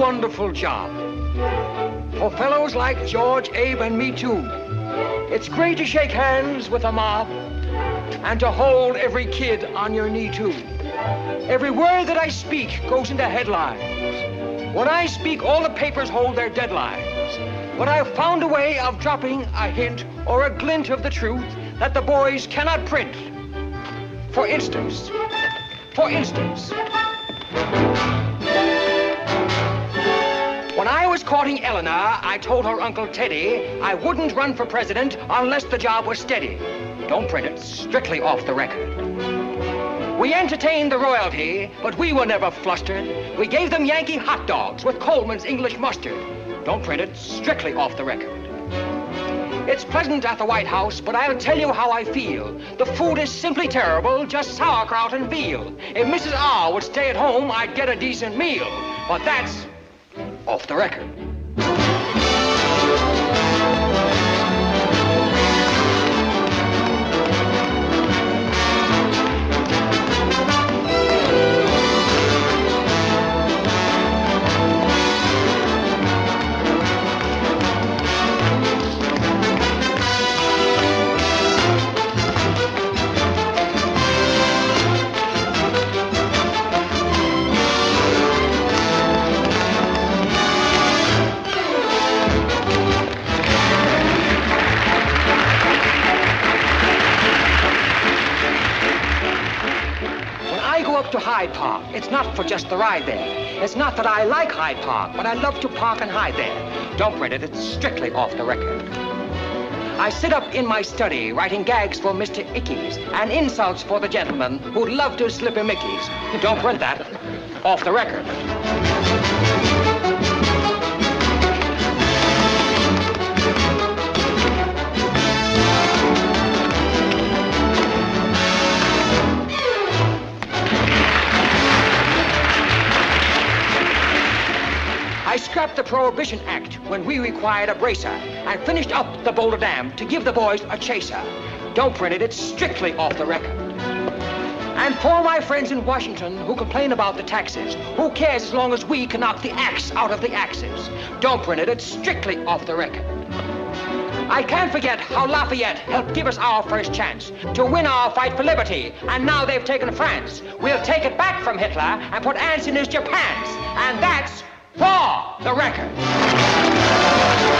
wonderful job. For fellows like George, Abe, and me too, it's great to shake hands with a mob and to hold every kid on your knee too. Every word that I speak goes into headlines. When I speak, all the papers hold their deadlines. But I've found a way of dropping a hint or a glint of the truth that the boys cannot print. For instance, for instance, courting Eleanor, I told her Uncle Teddy I wouldn't run for president unless the job was steady. Don't print it, strictly off the record. We entertained the royalty, but we were never flustered. We gave them Yankee hot dogs with Colman's English mustard. Don't print it, strictly off the record. It's pleasant at the White House, but I'll tell you how I feel. The food is simply terrible, just sauerkraut and veal. If Mrs. R would stay at home, I'd get a decent meal. But that's off the record. To Hyde Park, it's not for just the ride there. It's not that I like Hyde Park, but I love to park and hide there. Don't print it, it's strictly off the record. I sit up in my study writing gags for Mr. Ickes and insults for the gentlemen who'd love to slip him Mickeys. Don't print that. Off the record. Scrapped the Prohibition Act when we required a bracer and finished up the Boulder Dam to give the boys a chaser. Don't print it, it's strictly off the record. And for my friends in Washington who complain about the taxes, who cares as long as we can knock the axe out of the axes? Don't print it, it's strictly off the record. I can't forget how Lafayette helped give us our first chance to win our fight for liberty. And now they've taken France. We'll take it back from Hitler and put ants in his Japans. And that's for the record.